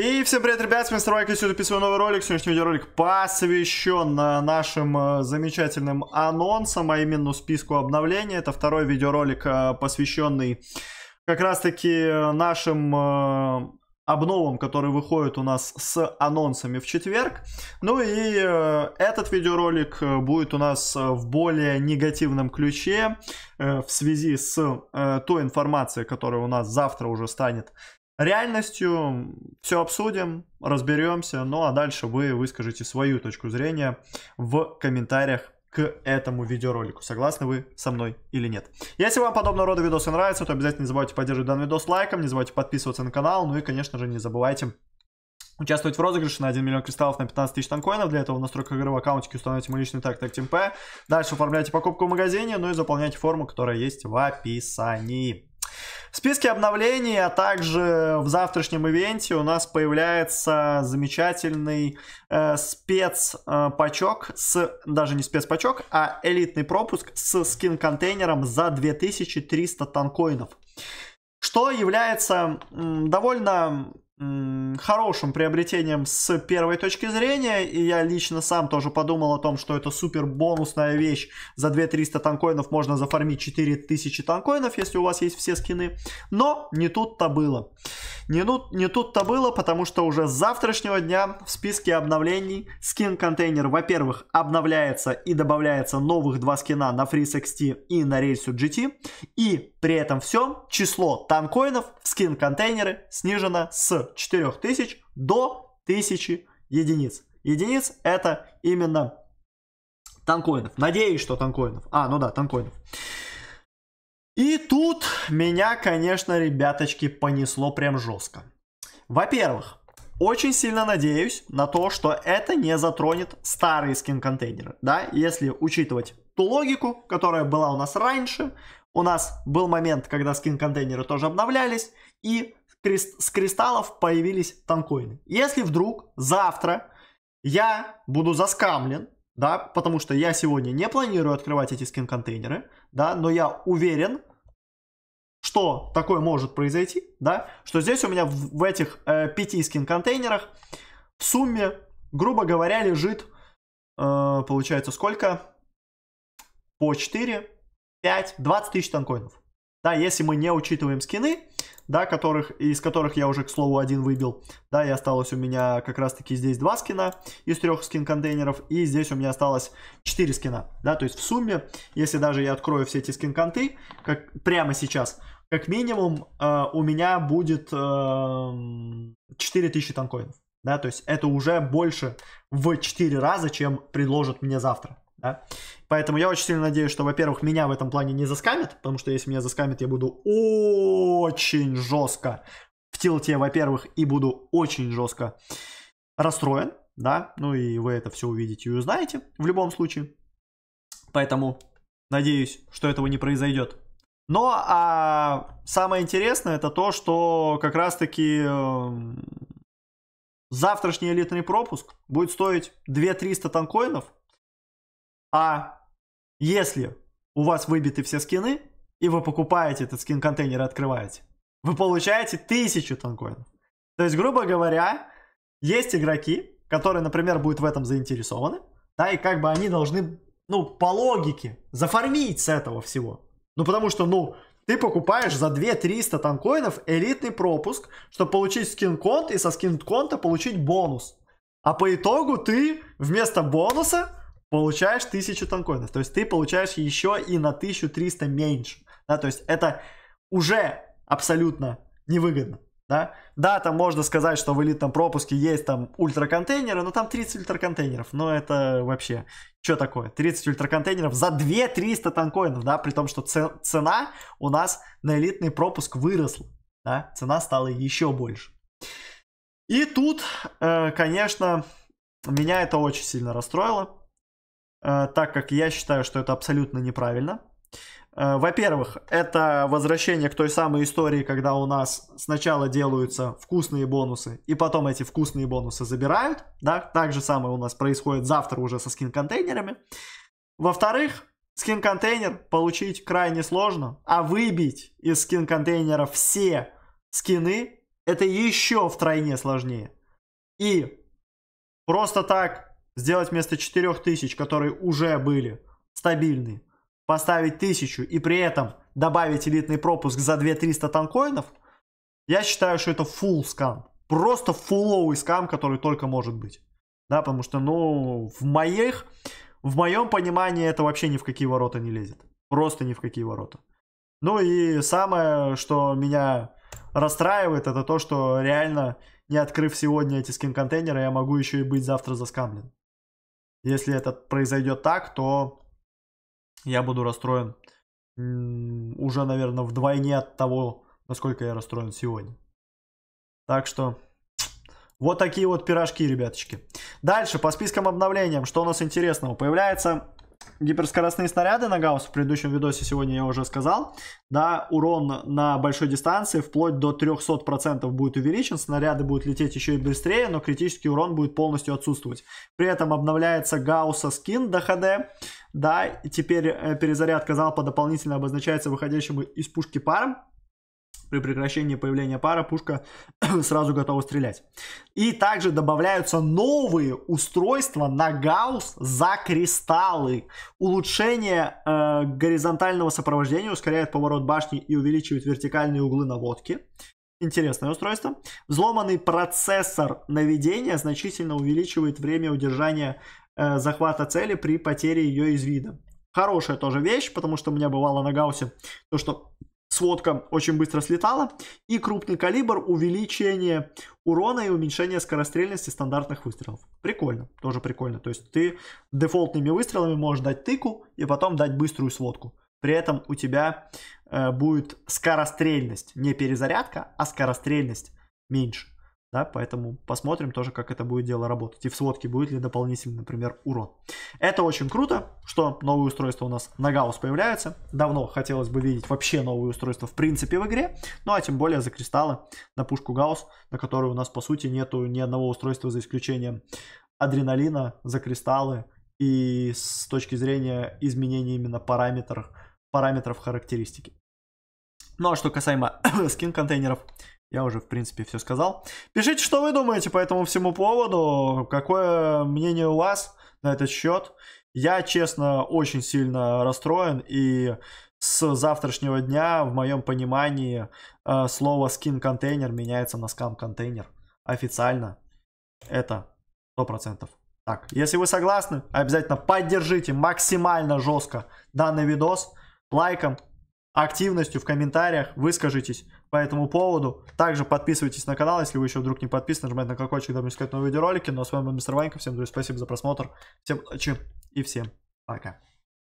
И всем привет, ребят, с вами Вайк, и сегодня записываю новый ролик. Сегодняшний видеоролик посвящен э, нашим э, замечательным анонсам, а именно списку обновлений. Это второй видеоролик, э, посвященный как раз-таки нашим обновам, которые выходят у нас с анонсами в четверг. Ну и этот видеоролик будет у нас в более негативном ключе в связи с той информацией, которая у нас завтра уже станет реальностью. Все обсудим, разберемся. Ну а дальше вы выскажете свою точку зрения в комментариях к этому видеоролику. Согласны вы со мной или нет? Если вам подобного рода видосы нравятся, то обязательно не забывайте поддерживать данный видос лайком, не забывайте подписываться на канал, ну и, конечно же, не забывайте участвовать в розыгрыше на 1 миллион кристаллов на 15 тысяч танкоинов. Для этого в настройках игры в аккаунтике установите мой личный так Team P. Дальше оформляйте покупку в магазине, ну и заполняйте форму, которая есть в описании. В списке обновлений, а также в завтрашнем ивенте у нас появляется замечательный э, спецпачок, э, с, даже не спецпачок, а элитный пропуск с скин-контейнером за 2300 танкоинов. Что является довольно хорошим приобретением с первой точки зрения, и я лично сам тоже подумал о том, что это супер бонусная вещь. За 2300 танкоинов можно зафармить 4000 танкоинов, если у вас есть все скины. Но не тут-то было. Не, ну, не тут-то было, потому что уже с завтрашнего дня в списке обновлений скин-контейнер, во-первых, обновляется и добавляется новых два скина на Freeze XT и на рельсу GT. И при этом все, число танкоинов в скин-контейнеры снижено с 4000 до 1000 единиц. Единиц это именно танкоинов. Надеюсь, что танкоинов. А, ну да, танкоинов. И тут меня, конечно, ребяточки, понесло прям жестко. Во-первых, очень сильно надеюсь на то, что это не затронет старые скин-контейнеры. Да, если учитывать ту логику, которая была у нас раньше, у нас был момент, когда скин-контейнеры тоже обновлялись, и с кристаллов появились танкоины. Если вдруг завтра я буду заскамлен, да, потому что я сегодня не планирую открывать эти скин-контейнеры, да, но я уверен, что такое может произойти, да, что здесь у меня в, в этих э, пяти скин-контейнерах в сумме, грубо говоря, лежит, э, получается, сколько? По 4, 5, 20 тысяч танкоинов. Да, если мы не учитываем скины, да, которых, из которых я уже, к слову, один выбил, да, и осталось у меня как раз-таки здесь два скина из трех скин-контейнеров, и здесь у меня осталось 4 скина, да, то есть в сумме, если даже я открою все эти скин-конты, как прямо сейчас, как минимум э, у меня будет э, 4000 танкоинов, да, то есть это уже больше в 4 раза, чем предложат мне завтра, да? Поэтому я очень сильно надеюсь, что, во-первых, меня в этом плане не заскамят, потому что если меня заскамят, я буду очень жестко в тилте, во-первых, и буду очень жестко расстроен, да, ну и вы это все увидите и узнаете в любом случае. Поэтому надеюсь, что этого не произойдет. Но а самое интересное это то, что как раз-таки э, завтрашний элитный пропуск будет стоить 2300 танкоинов, а если у вас выбиты все скины, и вы покупаете этот скин-контейнер и открываете, вы получаете 1000 танкоинов. То есть, грубо говоря, есть игроки, которые, например, будут в этом заинтересованы, да, и как бы они должны, ну, по логике, зафармить с этого всего. Ну, потому что, ну, ты покупаешь за 2-300 танкоинов элитный пропуск, чтобы получить скин-конт и со скин-конта получить бонус. А по итогу ты вместо бонуса получаешь 1000 танкоинов. То есть ты получаешь еще и на 1300 меньше. Да, то есть это уже абсолютно невыгодно. Да? да, там можно сказать, что в элитном пропуске есть там ультраконтейнеры, но там 30 ультраконтейнеров. Но это вообще, что такое? 30 ультраконтейнеров за 2-300 танкоинов, да, при том, что цена у нас на элитный пропуск выросла. Да? Цена стала еще больше. И тут, э, конечно, меня это очень сильно расстроило. Э, так как я считаю, что это абсолютно неправильно. Э, во-первых, это возвращение к той самой истории, когда у нас сначала делаются вкусные бонусы, и потом эти вкусные бонусы забирают. Да? Так же самое у нас происходит завтра уже со скин-контейнерами. Во-вторых, скин-контейнер получить крайне сложно, а выбить из скин-контейнера все скины это еще втройне сложнее. И просто так сделать вместо 4000, которые уже были стабильные, поставить 1000 и при этом добавить элитный пропуск за 2300 танкоинов, я считаю, что это full скам. Просто фуловый скам, который только может быть. Да, потому что, ну, в моих, в моем понимании это вообще ни в какие ворота не лезет. Просто ни в какие ворота. Ну и самое, что меня расстраивает, это то, что реально, не открыв сегодня эти скин-контейнеры, я могу еще и быть завтра заскамлен. Если это произойдет так, то я буду расстроен уже, наверное, вдвойне от того, насколько я расстроен сегодня. Так что вот такие вот пирожки, ребяточки. Дальше, по спискам обновлениям, что у нас интересного? Появляется гиперскоростные снаряды на Гаусс, в предыдущем видосе сегодня я уже сказал, да, урон на большой дистанции вплоть до 300% будет увеличен, снаряды будут лететь еще и быстрее, но критический урон будет полностью отсутствовать. При этом обновляется Гаусса скин до ХД, да, и теперь э, перезарядка залпа дополнительно обозначается выходящим из пушки паром, при прекращении появления пара пушка сразу готова стрелять. И также добавляются новые устройства на гаусс за кристаллы. Улучшение э, горизонтального сопровождения ускоряет поворот башни и увеличивает вертикальные углы наводки. Интересное устройство. Взломанный процессор наведения значительно увеличивает время удержания э, захвата цели при потере ее из вида. Хорошая тоже вещь, потому что у меня бывало на Гауссе то, что сводка очень быстро слетала. И крупный калибр, увеличение урона и уменьшение скорострельности стандартных выстрелов. Прикольно, тоже прикольно. То есть ты дефолтными выстрелами можешь дать тыку и потом дать быструю сводку. При этом у тебя э, будет скорострельность, не перезарядка, а скорострельность меньше. Да, поэтому посмотрим тоже, как это будет дело работать. И в сводке будет ли дополнительный, например, урон. Это очень круто, что новые устройства у нас на Гаус появляются. Давно хотелось бы видеть вообще новые устройства в принципе в игре. Ну а тем более за кристаллы на пушку Гаус, на которой у нас по сути нету ни одного устройства за исключением адреналина за кристаллы. И с точки зрения изменения именно параметров, параметров характеристики. Ну а что касаемо скин-контейнеров, я уже, в принципе, все сказал. Пишите, что вы думаете по этому всему поводу. Какое мнение у вас на этот счет. Я, честно, очень сильно расстроен. И с завтрашнего дня, в моем понимании, э, слово скин-контейнер меняется на скам-контейнер. Официально. Это 100%. Так, если вы согласны, обязательно поддержите максимально жестко данный видос лайком, активностью в комментариях, выскажитесь по этому поводу. Также подписывайтесь на канал, если вы еще вдруг не подписаны, нажимайте на колокольчик, дабы не искать новые видеоролики. Ну а с вами был Мистер Ванька, всем спасибо за просмотр, всем удачи и всем пока.